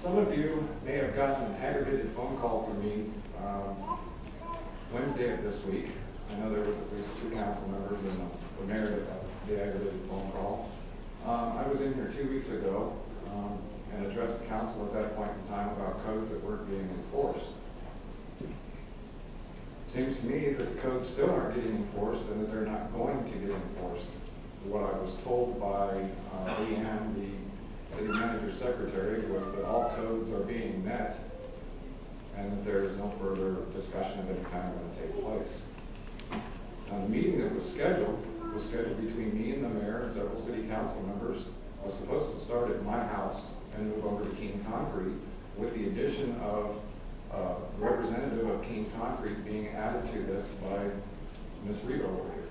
Some of you may have gotten an aggravated phone call from me um, Wednesday of this week. I know there was at least two council members and the- mayor got the aggravated phone call. Um, I was in here two weeks ago um, and addressed the council at that point in time about codes that weren't being enforced. Seems to me that the codes still aren't getting enforced and that they're not going to get enforced. What I was told by uh, Leanne, the city manager secretary, was that all codes are being met and that there is no further discussion of any kind going to take place. Now, the meeting that was scheduled, was scheduled between me and the mayor and several city council members, was supposed to start at my house and move over to King Concrete with the addition of uh, representative of King Concrete being added to this by Ms. Reed over here.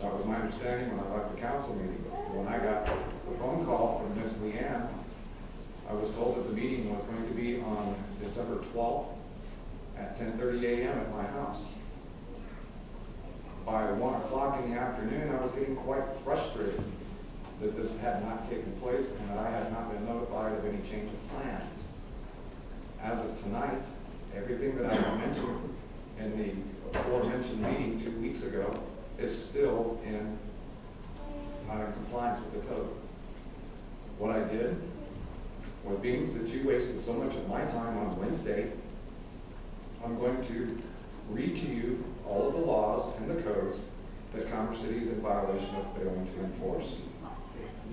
That was my understanding when I left the council meeting. When I got phone call from Ms. Leanne, I was told that the meeting was going to be on December twelfth at ten thirty AM at my house. By one o'clock in the afternoon, I was getting quite frustrated that this had not taken place and that I had not been notified of any change of plans. As of tonight, everything that I mentioned in the aforementioned meeting two weeks ago is still in uh, compliance with the code. What I did was being that you wasted so much of my time on Wednesday, I'm going to read to you all of the laws and the codes that Commerce City is in violation of failing to enforce.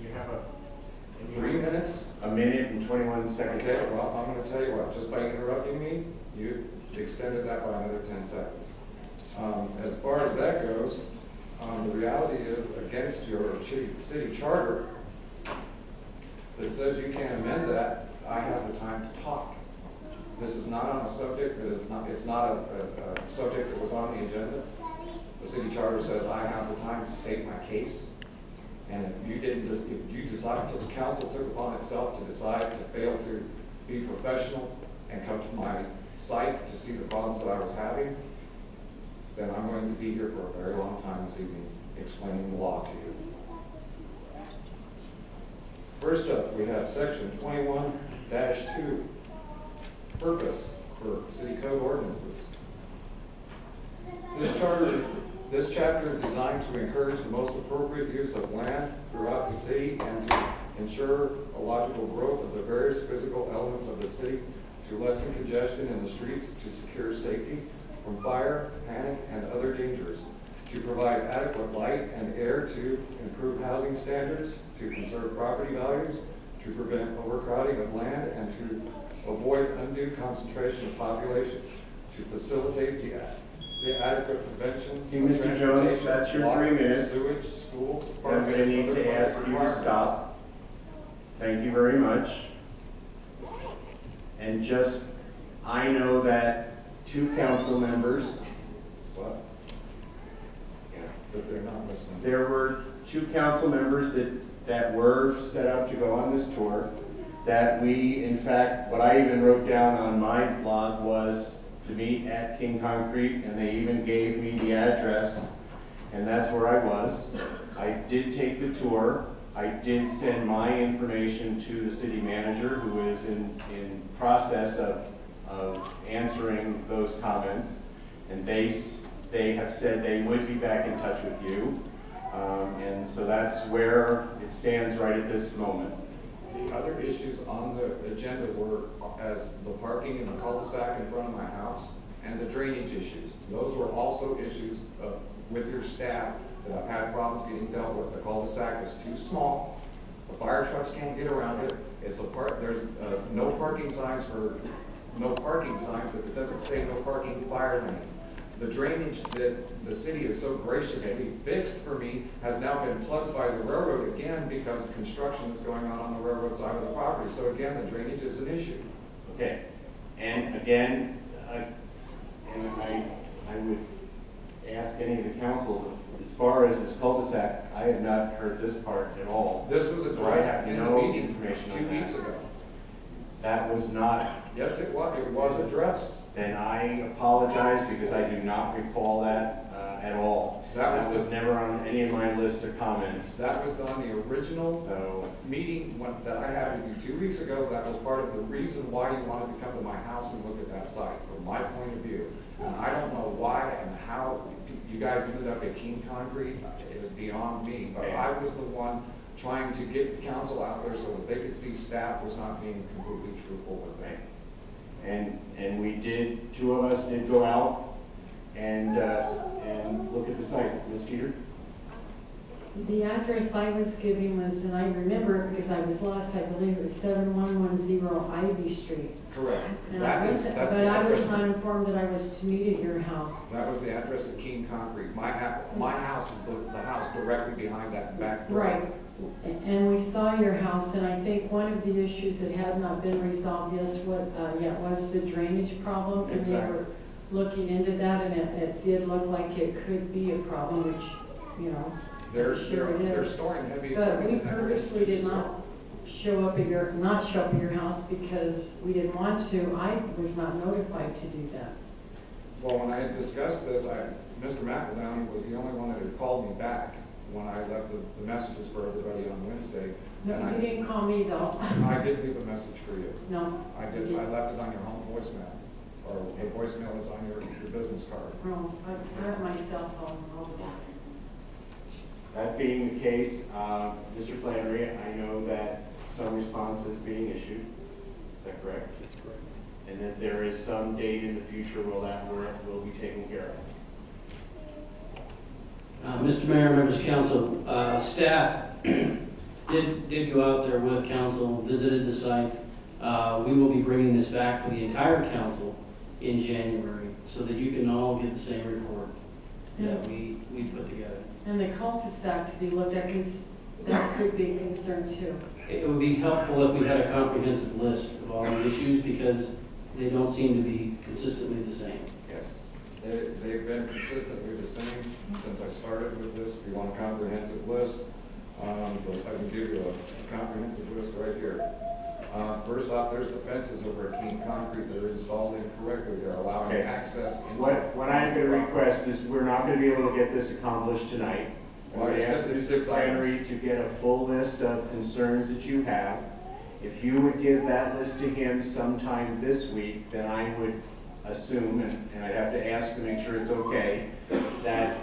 You have a. Three minutes A minute and twenty-one seconds. Okay, well, I'm gonna tell you what, just by interrupting me, you extended that by another ten seconds. Um, as far as that goes, um, the reality is against your city, city charter that says you can't amend that, I have the time to talk. This is not on a subject that is not, it's not a, a, a subject that was on the agenda. The city charter says I have the time to state my case. And if you didn't, if you decide, if the council took upon itself to decide to fail to be professional and come to my site to see the problems that I was having, then I'm going to be here for a very long time this evening explaining the law to you. First up, we have section twenty-one two, purpose for city code ordinances. This charter, this chapter is designed to encourage the most appropriate use of land throughout the city and to ensure a logical growth of the various physical elements of the city to lessen congestion in the streets, to secure safety from fire, panic, and other dangers, to provide adequate light and air to improve housing standards, to conserve property values, to prevent overcrowding of land, and to avoid undue concentration of population, to facilitate the the adequate preventions. Okay, Mr. Jones, that's your water, three minutes. Sewage, schools, I'm gonna need to ask you to stop. Thank you very much. And just, I know that two council members, What? But they're not listening. there were two council members that, that were set up to go on this tour, that we, in fact, what I even wrote down on my blog was to meet at King Concrete, and they even gave me the address, and that's where I was. I did take the tour. I did send my information to the city manager, who is in, in process of, of answering those comments. And they, they have said they would be back in touch with you. Um, and so that's where it stands right at this moment. The other issues on the agenda were as the parking in the cul-de-sac in front of my house and the drainage issues. Those were also issues with your staff that I've had problems getting dealt with. The cul-de-sac is too small. The fire trucks can't get around it. It's a part, there's uh, no parking signs for, no parking signs, but it doesn't say no parking fire lane. The drainage that the city has so graciously fixed for me has now been plugged by the railroad again because of construction that's going on on the railroad side of the property. So again, the drainage is an issue. Okay, and again, I, and I, I would ask any of the council, as far as this cul-de-sac, I have not heard this part at all. This was So addressed have in the meeting two that. weeks ago. That was not, Yes, it was, it was addressed. Then I apologize because I do not recall that, uh, at all. That was That was never on any of my list of comments, That was on the original so, meeting when- that I had with you two weeks ago. That was part of the reason why you wanted to come to my house and look at that site, from my point of view. And I don't know why and how you guys ended up at King Concrete, it is beyond me. But I was the one trying to get the council out there so that they could see staff was not being completely truthful with right. Me. And, and we did, two of us did go out and, uh, and look at the site. Ms. Teeter? The address I was giving was, and I remember because I was lost, I believe it was seven one one zero Ivy Street. Correct. And That I is, was, that's but the I was address. not informed that I was to meet at your house. That was the address of King Concrete. My ha, my house is the, the house directly behind that back door. Right, A- and we saw your house, and I think one of the issues that had not been resolved, yes, what, uh, yeah, was the drainage problem. And they Exactly. were looking into that, and it, it did look like it could be a problem, which, you know, They're, Sure they're, it they're storing heavy But we purposely did not show up at your, not show up at your house because we didn't want to. I was not notified to do that. Well, when I had discussed this, I, Mr. McEldowney was the only one that had called me back when I left the, the messages for everybody on Wednesday. And No, I you just- didn't call me though. I did leave a message for you. No. I did, I left it on your home voicemail, or the voicemail is on your, your business card. No, I I have my cell phone all the time. That being the case, uh, Mr. Flannery, I know that some response is being issued. Is that correct? That's correct. And that there is some date in the future where that work will be taken care of. Mr. Mayor, members of council, uh, staff did, did go out there with council, visited the site. Uh, We will be bringing this back for the entire council in January, so that you can all get the same report that we, we put together. And the cul-de-sac to be looked at, because that could be a concern too. It would be helpful if we had a comprehensive list of all the issues, because they don't seem to be consistently the same. They, they've been consistently the same since I started with this. If you want a comprehensive list, um, I can give you a comprehensive list right here. Uh, first off, there's the fences over at King Concrete that are installed incorrectly. They're allowing Okay. access into. What, what I'm gonna request is, we're not gonna be able to get this accomplished tonight. I'm Well, gonna it's ask just- it's Mr. six items. Flannery to get a full list of concerns that you have. If you would give that list to him sometime this week, then I would assume, and, and I'd have to ask to make sure it's okay, that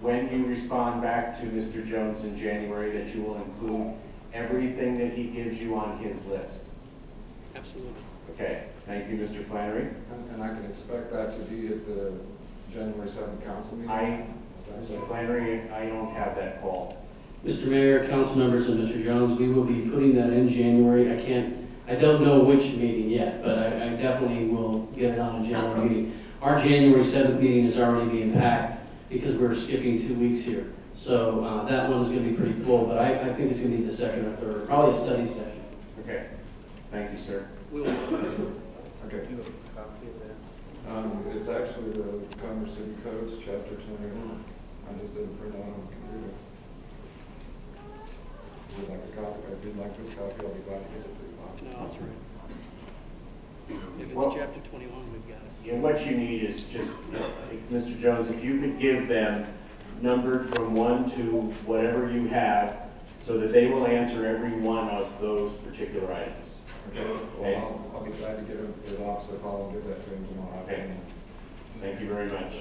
when you respond back to Mr. Jones in January, that you will include everything that he gives you on his list. Absolutely. Okay, thank you, Mr. Flannery. And and I can expect that to be at the January seventh council meeting? I, Is that Mr. Flannery, I don't have that call. Mr. Mayor, council members, and Mr. Jones, we will be putting that in January. I can't, I don't know which meeting yet, but I, I definitely will get it on a January meeting. Our January seventh meeting is already being packed because we're skipping two weeks here. So, uh, that one is gonna be pretty full, but I, I think it's gonna be the second or third, probably a study session. Okay, thank you, sir. We'll, Okay. Um, it's actually the Commerce City Codes, chapter twenty-one. I just didn't print it out on the computer. Would you like a copy? If you'd like this copy, I'll be glad to give it to you. No, that's right. If Well- chapter twenty-one, we've got it. And what you need is just, if- Mr. Jones, if you could give them numbered from one to whatever you have, so that they will answer every one of those particular items. Okay, well, I'll, I'll be glad to get him to his office, if I'll give that to him tomorrow. Okay. Thank you very much.